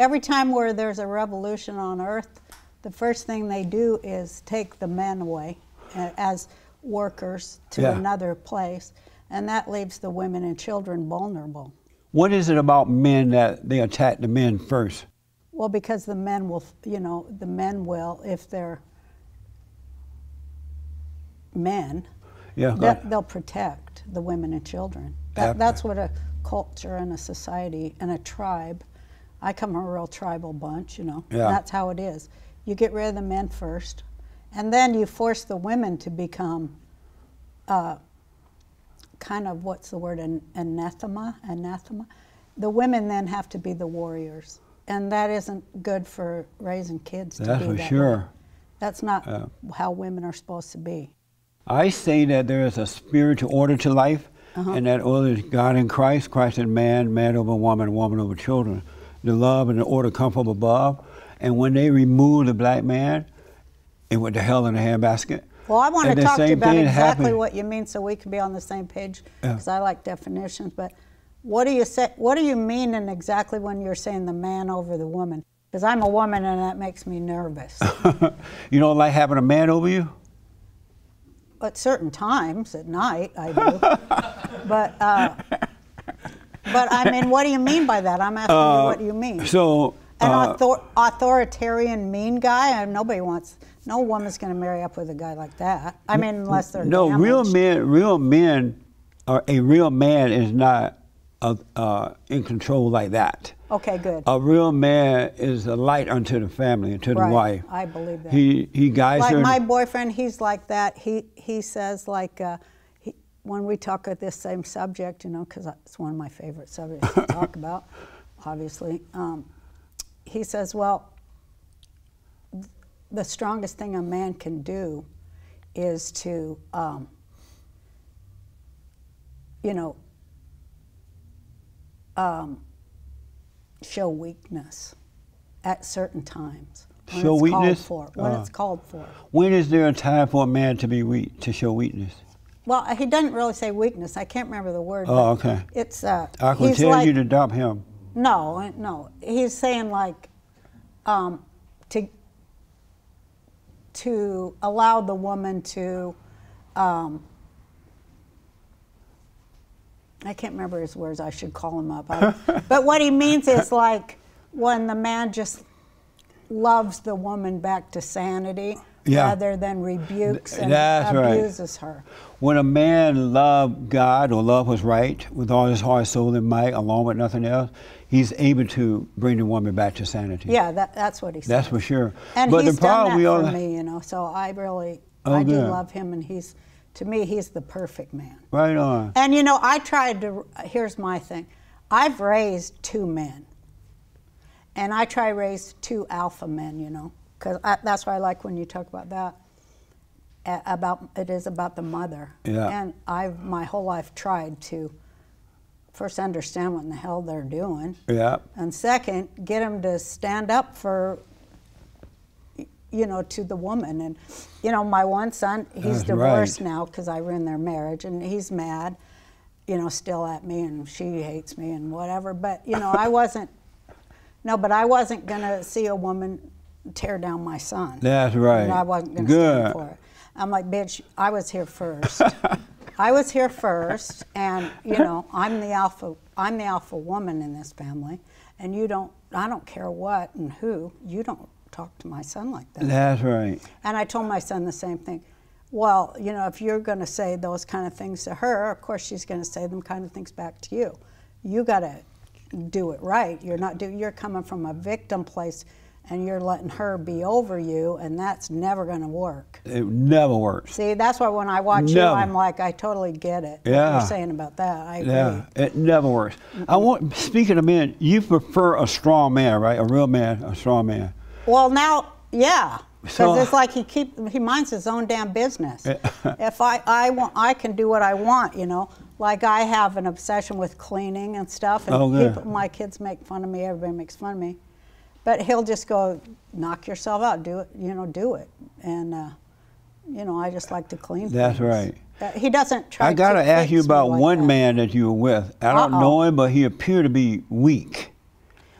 every time where there's a revolution on earth, the first thing they do is take the men away as workers to Yeah. another place, and that leaves the women and children vulnerable. What is it about men that they attack the men first? Well, because the men will, you know, the men will, if they're men, Yeah. they- they'll protect the women and children. That, that's what a culture and a society and a tribe. I come from a real tribal bunch, you know. Yeah. That's how it is. You get rid of the men first, and then you force the women to become uh, kind of what's the word an anathema anathema the women then have to be the warriors and that isn't good for raising kids to That's for that way. sure. that's not Yeah. how women are supposed to be I say that there is a spiritual order to life, Uh-huh. and that order is God in Christ, Christ in man, man over woman, woman over children. The love and the order come from above, and when they remove the black man, it went to hell in a handbasket. well i want And to talk to you about exactly happened- what you mean so we can be on the same page Yeah. because i like definitions but what do you say what do you mean in exactly when you're saying the man over the woman because i'm a woman and that makes me nervous you don't like having a man over you? at certain times at night I do. but uh, but I mean, what do you mean by that? I'm asking you, what do you mean? So, An uh, author- authoritarian, mean guy? Uh, Nobody wants. No woman's going to marry up with a guy like that. I mean, unless they're no, real men, real men, or a real man is not uh, uh, in control like that. Okay, good. A real man is a light unto the family and to the wife. I believe that. He he guides like her. my boyfriend, he's like that. He he says like uh, when we talk at this same subject, you know, because it's one of my favorite subjects to talk about, obviously. Um, he says, well, th- the strongest thing a man can do is to, um, you know, um, show weakness at certain times. When Show it's weakness? Called for, when Uh. it's called for. when is there a time for a man to be weak, to show weakness? Well, he doesn't really say weakness. I can't remember the word. Oh, okay. It's uh, I can tell like, you to dump him. No, no. He's saying like um, to to allow the woman to. Um, I can't remember his words. I should call him up. I- but what he means is like when the man just loves the woman back to sanity Yeah. rather than rebukes and That's right. abuses her. When a man love God or love what's right with all his heart, soul, and might, along with nothing else, he's able to bring the woman back to sanity. Yeah, that, that's what he says. That's for sure. And but he's the problem done we that all for me, you know. So I really, Oh, I do good. love him, and he's, to me, he's the perfect man. right on. And you know, I tried to. Here's my thing. I've raised two men, and I try to raise two alpha men. You know, because that's why I like when you talk about that. About it is about the mother. Yeah. And I've my whole life tried to first understand what in the hell they're doing. Yeah. And second, get them to stand up for, you know, to the woman. And, you know, my one son, he's uh, That's divorced right. now because I ruined their marriage, and he's mad, you know, still at me, and she hates me and whatever. But, you know, I wasn't, no, but I wasn't going to see a woman tear down my son. That's right. And I wasn't going to stand for it. I'm like, bitch, I was here first. I was here first, and you know, I'm the alpha. I'm the alpha woman in this family, and you don't. I don't care what and who. You don't talk to my son like that. That's right. And I told my son the same thing. Well, you know, if you're going to say those kind of things to her, of course she's going to say them kind of things back to you. You got to do it right. You're not do. You're coming from a victim place, and you're letting her be over you, and that's never going to work. It never works. See, that's why when I watch you, I'm like, I totally get it. What Yeah. you're saying about that, I agree. Yeah, it never works. I want. Speaking of men, you prefer a strong man, right? A real man, a strong man. Well, now, yeah, because So- it's like he keep he minds his own damn business. if I I want, I can do what I want, you know. Like I have an obsession with cleaning and stuff, and Oh, people, my kids make fun of me. Everybody makes fun of me, but he'll just go, knock yourself out, do it, you know, do it, and uh, you know, I just like to clean. That's things. right. Uh, he doesn't try. I gotta to ask you about like one that. man that you were with. I don't Uh-oh. know him, but he appeared to be weak.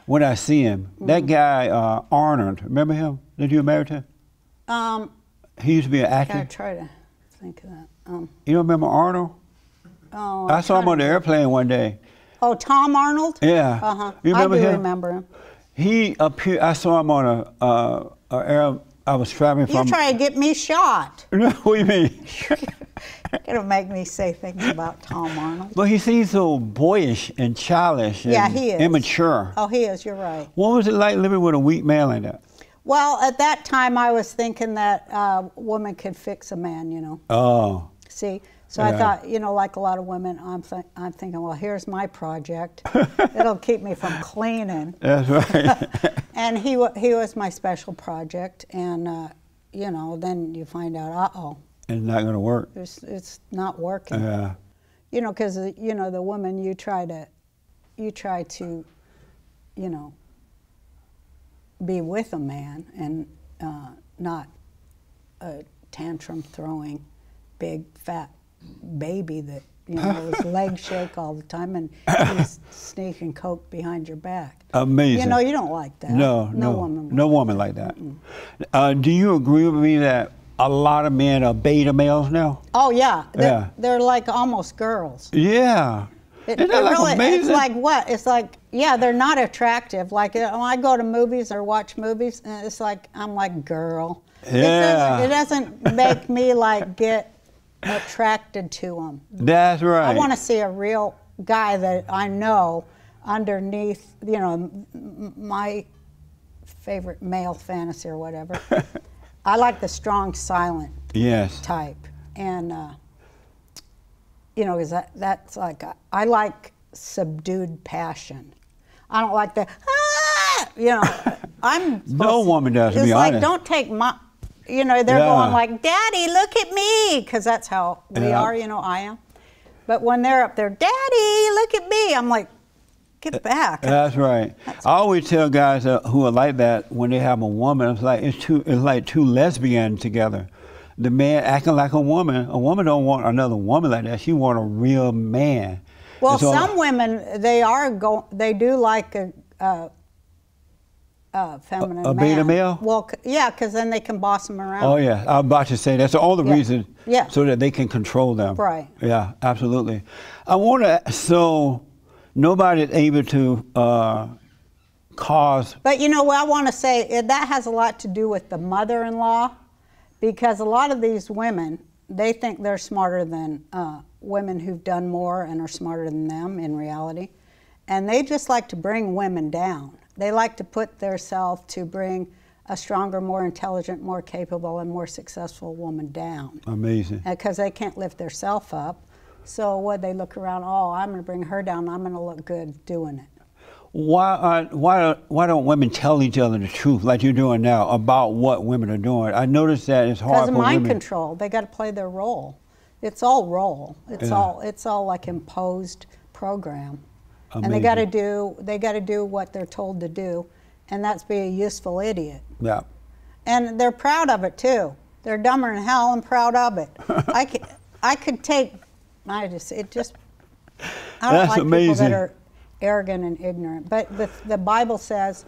when I see him. Mm-hmm. That guy uh, Arnold, remember him? Did you married him? Um, He used to be an actor. try to think of that. Um, You don't remember Arnold? oh, I saw him on the airplane one day. Oh, Tom Arnold. Yeah. Uh huh. You remember I do him? remember him. He appeared. I saw him on a, uh, a air. I was traveling You from. try to get me shot. No, what do you mean? It'll make me say things about Tom Arnold. Well, he seems so boyish and childish. And Yeah, he is. Immature. Oh, he is. You're right. What was it like living with a weak man like that? Well, at that time, I was thinking that uh, woman could fix a man. You know. Oh, See, so I thought, you know, like a lot of women, I'm th- I'm thinking, well, here's my project. It'll keep me from cleaning. that's right. And he he was my special project, and uh, you know, then you find out, uh oh, it's not gonna work. it's it's not working. Yeah. You know, because you know the woman you try to, you try to, you know, be with a man and uh, not a tantrum throwing, big fat baby that you know his legs shake all the time and he's sneaking coke behind your back. Amazing. You know, you don't like that. No, no no, woman. no woman like that. Uh, do you agree with me that a lot of men are beta males now? Oh yeah, they're, Yeah. they're like almost girls. Yeah. It, Isn't that it like really, amazing? It's like what? It's like yeah, they're not attractive. Like uh, when I go to movies or watch movies, uh, it's like I'm like girl. Yeah. It doesn't, it doesn't make me like get attracted to them. That's right. I want to see a real guy that I know underneath. You know, my favorite male fantasy or whatever. I like the strong, silent Yes. type, and uh, you know, because that, that's like I like subdued passion. I don't like the ah, you know. I'm No woman does, to It's be like honest. don't take my, you know, they're Yeah. going like, Daddy, look at me, because that's how we Yeah. are. You know, I am. But when they're up there, Daddy, look at me, I'm like, get back. That's right. I always tell guys uh, who are like that when they have a woman, it's like it's two, it's like two lesbians together. The man acting like a woman. A woman don't want another woman like that. She want a real man. Well, so- some women they are go they do like a, a, a feminine A- a beta male? Well, yeah, because then they can boss them around. Oh yeah, I'm about to say that's all the Yeah. reason. Yeah. So that they can control them. Right. Yeah, absolutely. I want to. So nobody's able to uh, cause. But you know what I want to say? That has a lot to do with the mother-in-law, because a lot of these women they think they're smarter than uh, women who've done more and are smarter than them in reality, and they just like to bring women down. They like to put themselves to bring a stronger, more intelligent, more capable, and more successful woman down Amazing. because they can't lift themselves up. So what they look around, oh, I'm going to bring her down. I'm going to look good doing it. Why are, why why don't women tell each other the truth like you're doing now about what women are doing? I noticed that it's hard Because of mind women. control, they got to play their role. It's all role. It's Yeah. all it's all like imposed program, and they got to do they got to do what they're told to do, and that's be a useful idiot. Yeah. And they're proud of it too. They're dumber than hell and proud of it. I could, I could take. I just it just. I don't That's like people amazing. that are arrogant and ignorant. But the the Bible says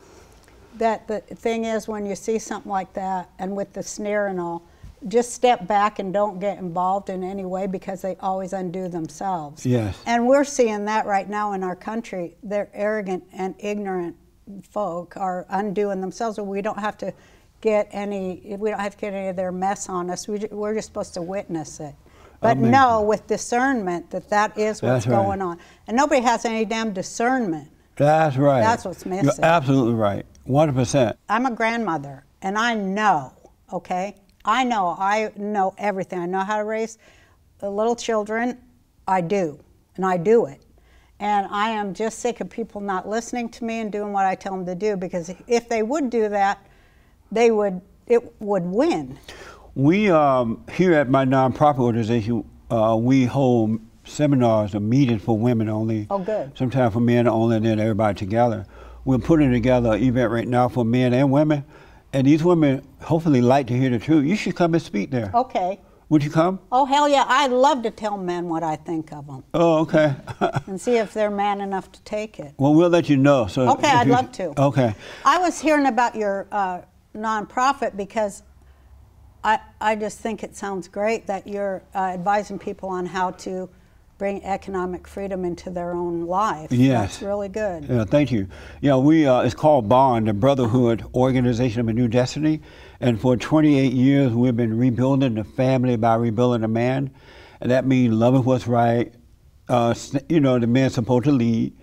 that the thing is when you see something like that and with the sneer and all, just step back and don't get involved in any way because they always undo themselves. Yes. And we're seeing that right now in our country. They're arrogant and ignorant folk are undoing themselves. We don't have to get any. We don't have to get any of their mess on us. We, we're just supposed to witness it. But Amazing. know with discernment that that is what's That's right. going on. And nobody has any damn discernment. That's right. That's what's missing. You're absolutely right. 100%. I'm a grandmother, and I know, okay? I know, I know everything. I know how to raise the little children. I do, and I do it. And I am just sick of people not listening to me and doing what I tell them to do because if they would do that, they would, it would win. We, um, here at my nonprofit organization, uh, we hold seminars and meetings for women only. Oh, good. Sometimes for men only, and then everybody together. We're putting together an event right now for men and women. And these women hopefully like to hear the truth. You should come and speak there. Okay. Would you come? Oh, hell yeah. I'd love to tell men what I think of them Oh, okay. and see if they're man enough to take it. well, we'll let you know. So Okay, I'd love to. Okay. I was hearing about your uh, nonprofit because I, I just think it sounds great that you're uh, advising people on how to bring economic freedom into their own life. Yes. That's really good. Yeah, thank you. Yeah, we uh, it's called Bond, the Brotherhood Organization of a New Destiny, and for 28 years we've been rebuilding the family by rebuilding the man, and that means loving what's right. Uh, you know, the man's supposed to lead.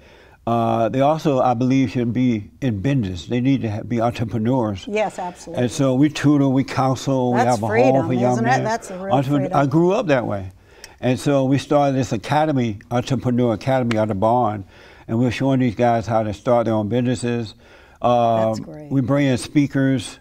Uh, they also, I believe, should be in business. They need to be entrepreneurs. Yes, absolutely. And so we tutor, we counsel, we That's have a freedom, home for young men. That's a real Entrepreneur- freedom. I grew up that way. And so we started this academy, Entrepreneur Academy out of Bond, and we're showing these guys how to start their own businesses. That's Um, great. We bring in speakers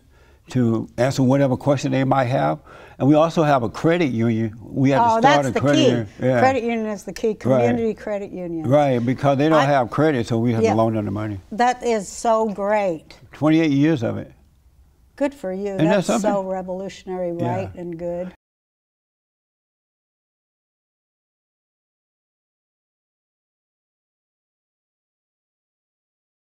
to answer whatever question they might have. And we also have a credit union. We have oh, to start that's a the credit key. union. Yeah. Credit union is the key. Community credit union. Right, because they don't I- have credit, so we have Yeah. to loan them the money. That is so great. 28 years of it. Good for you. Isn't that that's so something? revolutionary, Yeah. right, and good.